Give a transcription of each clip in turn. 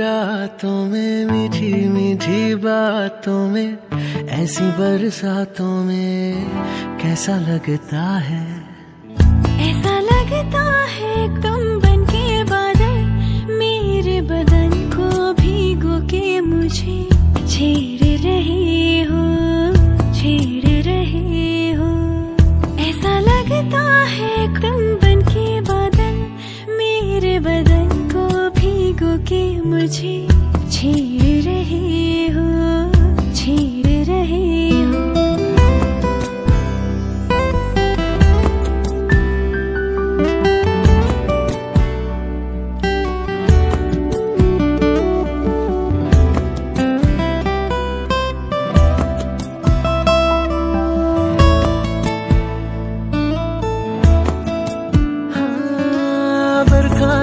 रातों में मीठी मीठी बातों में ऐसी बरसातों में कैसा लगता है? के मुझे छेड़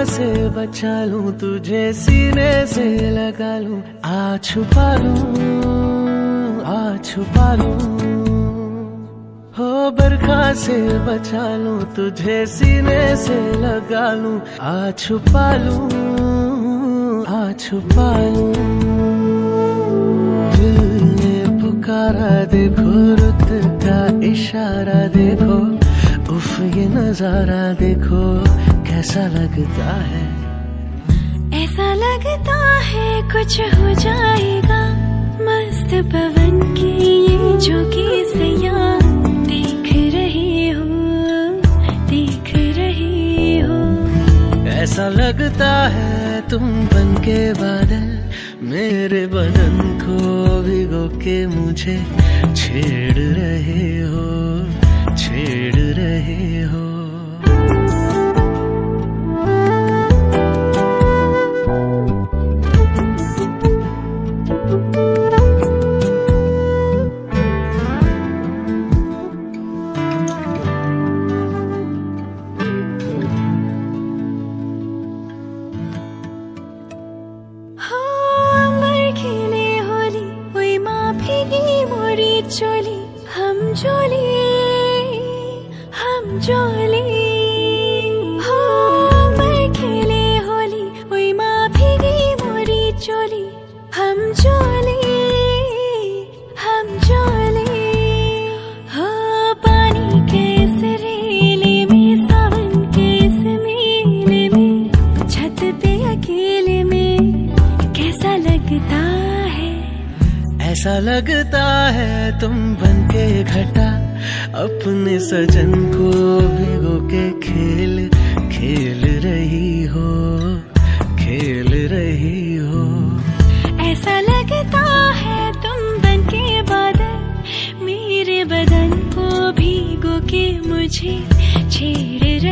से बचा लूँ, तुझे सीने से लगा लूँ। आ छुपा लूँ, आ छुपा लूँ। हो बरखा से बचा लूँ, तुझे सीने से लगा लूँ। आ छुपा लूँ, आ छुपा लूँ। दिल ने पुकारा, देखो रुत का इशारा, देखो। ये नज़ारा देखो कैसा लगता है? ऐसा लगता है कुछ हो जाएगा मस्त पवन की ये झोंकी सैया। देख रहे हो देख रहे हो। ऐसा लगता है तुम बन के बादल मेरे बदन को भिगो के मुझे छेड़ रहे हो छेड़ रहे हो। हो ऐसा लगता है तुम बन के घटा, अपने सजन को भिगो के खेल खेल रही हो, खेल रही हो। ऐसा लगता है तुम बन के बादल मेरे बदन को भीगो के मुझे छेड़